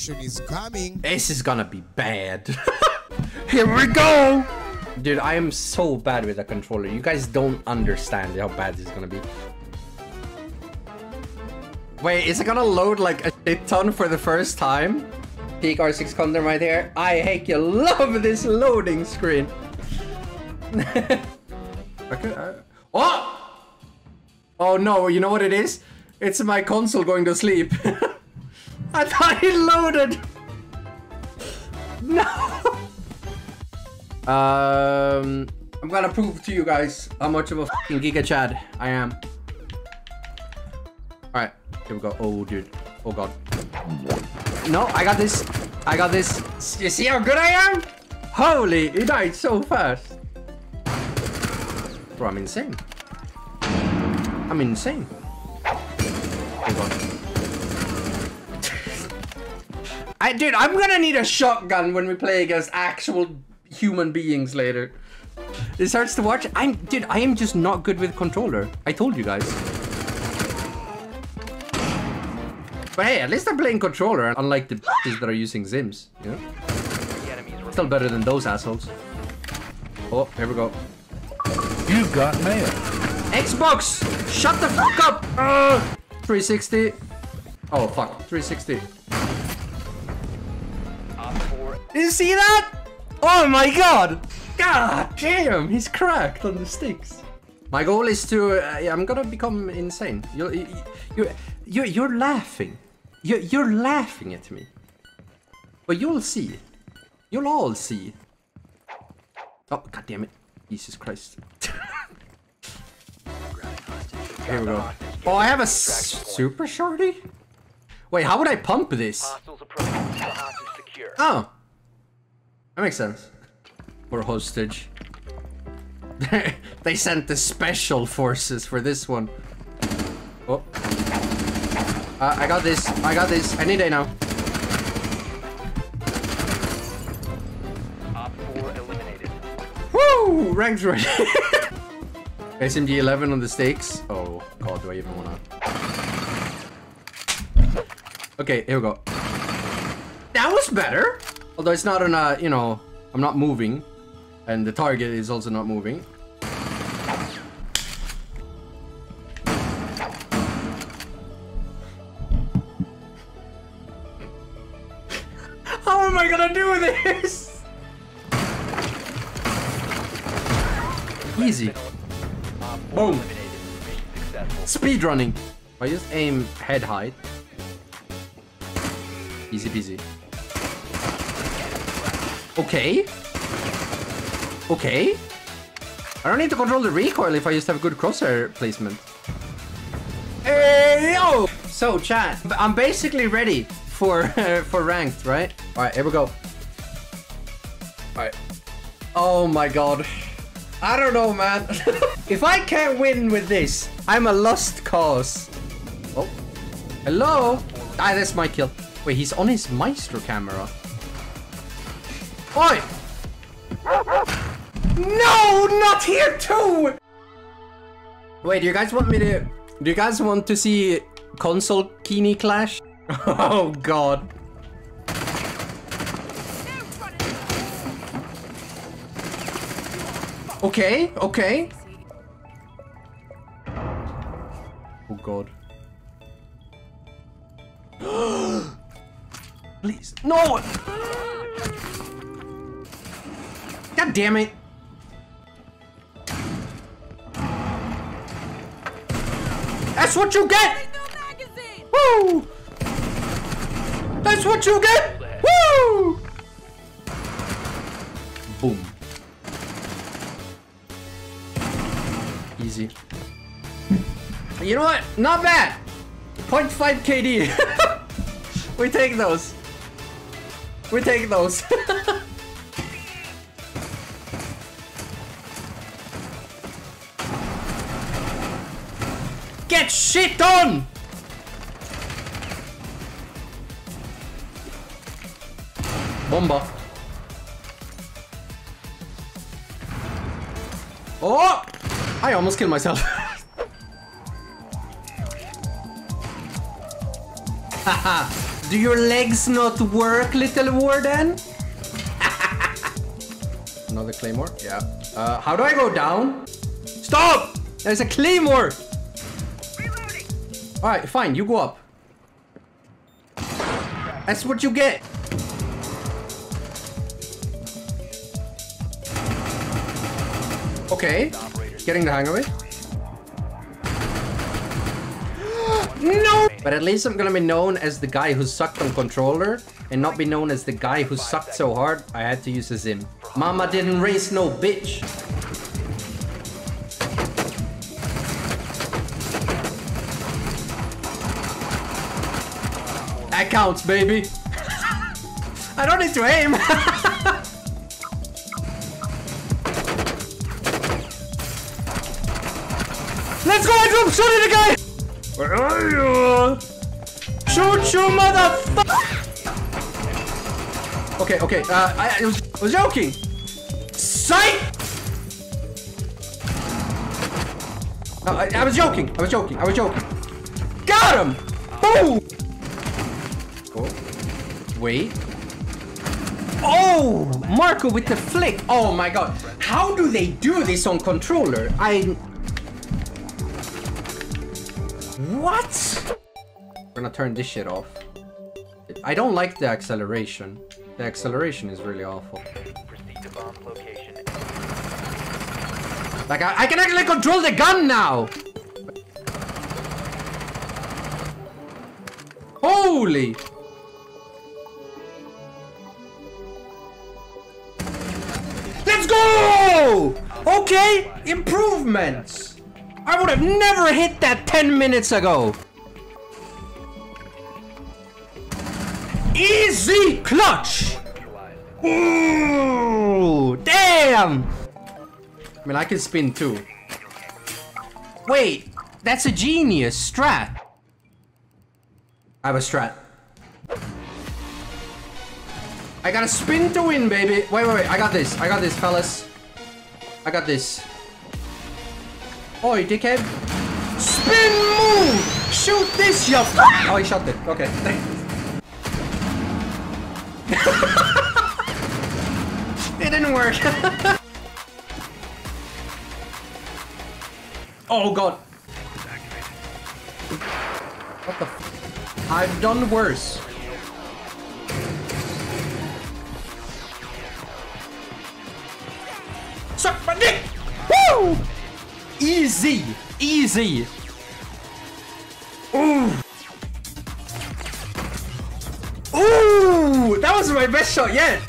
action is coming. This is gonna be bad. Here we go! Dude, I am so bad with the controller. You guys don't understand how bad this is gonna be. Wait, is it gonna load like a shit ton for the first time? Peak R6 content right here. I hate you love this loading screen. okay, uh, oh! Oh no, you know what it is? It's my console going to sleep. I thought it loaded. No. Um, I'm gonna prove to you guys how much of a fucking Giga Chad I am. Alright, here we go. Oh, dude. Oh, God. No, I got this. I got this. You see how good I am? Holy, he died so fast. Bro, I'm insane. I'm insane. I, dude, I'm gonna need a shotgun when we play against actual human beings later. This hurts to watch. I'm, dude, I am just not good with controller. I told you guys. But hey, at least I'm playing controller, unlike the bitches that are using XIMs, you know? Still better than those assholes. Oh, here we go. You got mail. Xbox! Shut the fuck up! Uh, 360. Oh, fuck. 360. Did you see that? Oh my god! God damn, he's cracked on the sticks. My goal is to... Uh, I'm gonna become insane. You're, you, you, you're laughing. You're, you're laughing at me. But you'll see. You'll all see. Oh, god damn it. Jesus Christ. Here we go. Oh, I have a super shorty? Wait, how would I pump this? Oh. That makes sense. For hostage. they sent the special forces for this one. Oh. Uh, I got this. I got this. I need A now. Woo! Ranks ready. SMG 11 on the stakes. Oh god, do I even wanna... Okay, here we go. That was better! Although it's not on a, uh, you know, I'm not moving. And the target is also not moving. How am I gonna do this? Easy. Boom. Speed running. I just aim head height. Easy peasy. Okay. Okay. I don't need to control the recoil if I just have a good crosshair placement. Hey, yo! So, chat, I'm basically ready for for ranked, right? All right, here we go. All right. Oh my god. I don't know, man. if I can't win with this, I'm a lost cause. Oh. Hello? Ah, that's my kill. Wait, he's on his Maestro camera. Oi! No, not here too! Wait, do you guys want me to... Do you guys want to see console Kini clash? Oh god. Okay, okay. Oh god. Please. No! God damn it. That's what you get! Woo! That's what you get! Woo! Boom. Easy. You know what? Not bad! 0.5 KD. we take those. We take those. Get shit on! Bomba. Oh! I almost killed myself. Haha, Do your legs not work, little warden? Another claymore? Yeah. Uh, how do I go down? Stop! There's a claymore! Alright, fine, you go up. That's what you get. Okay, getting the hang of it. no! But at least I'm gonna be known as the guy who sucked on controller and not be known as the guy who sucked so hard I had to use a XIM. Mama didn't raise no bitch. That counts, baby. I don't need to aim. Let's go! I drop shot the guy! Where are you? Shoot you, motherfucker! Okay, okay, uh, I, I, was, I was joking! Sight! I, I was joking, I was joking, I was joking. Got him! Boom! Wait. Oh! Marco with the flick! Oh my god. How do they do this on controller? I... What? We're gonna turn this shit off. I don't like the acceleration. The acceleration is really awful. Like, I, I can actually control the gun now! Holy! Okay, improvements! I would have never hit that 10 minutes ago! Easy clutch! Ooh, damn! I mean, I can spin too. Wait, that's a genius strat. I have a strat. I got a spin to win, baby. Wait, wait, wait. I got this. I got this, fellas. I got this. Oi, dickhead. Spin move! Shoot this, you... Oh, he shot it. Okay. it didn't work. oh, God. What the f I've done worse. Easy! Easy! Ooh! Ooh! That was my best shot yet!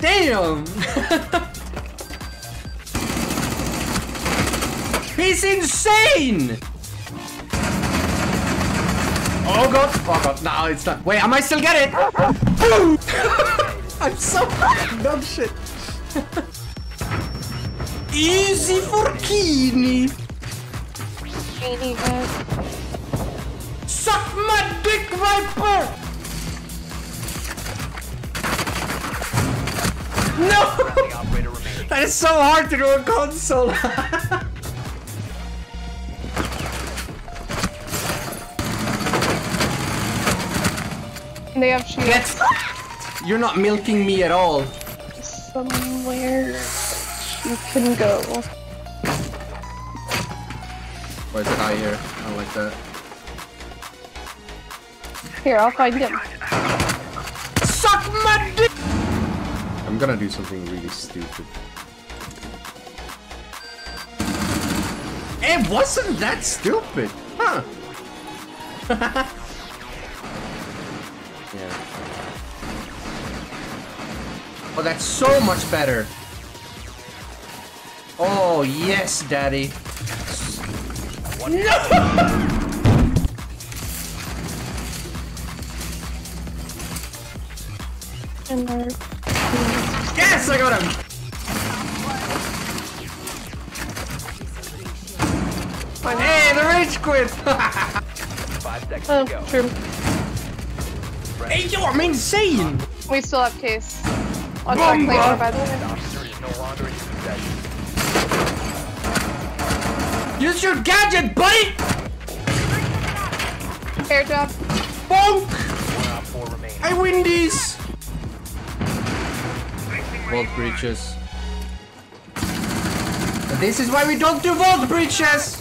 Damn! He's insane! Oh god! Oh god, no, it's not. Wait, am I might still get it! I'm so dumb shit. Easy for Kini! Katie has Suck my dick, Viper! No! that is so hard to do on console! they have shields Get You're not milking me at all. somewhere you can go. Why is it high here? I like that. Here, I'll find him. Suck my dick! I'm gonna do something really stupid. It wasn't that stupid! Huh? yeah. Oh, that's so much better! Oh, yes, daddy! No! And Yes, I got him! Hey, the rage quit! oh, true. hey, yo, I'm insane! We still have case. On track Bomba! later, by the way. Use your gadget, buddy! Air job. Bonk! I win this! Vault breaches. This is why we don't do vault breaches!